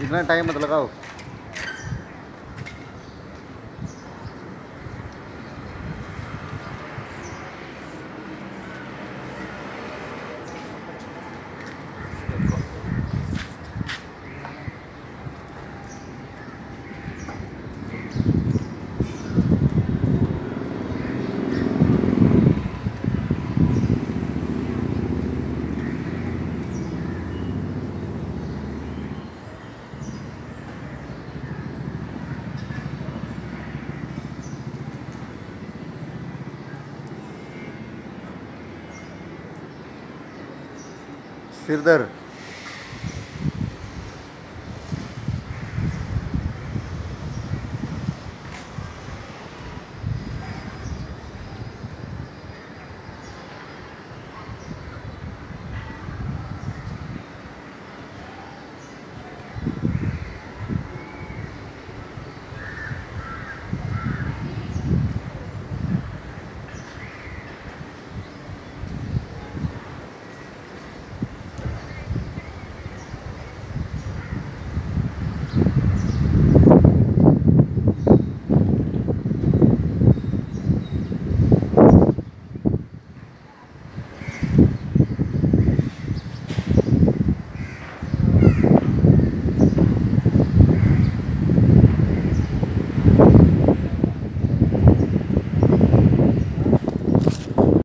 इतना टाइम मत लगाओ। सिरदर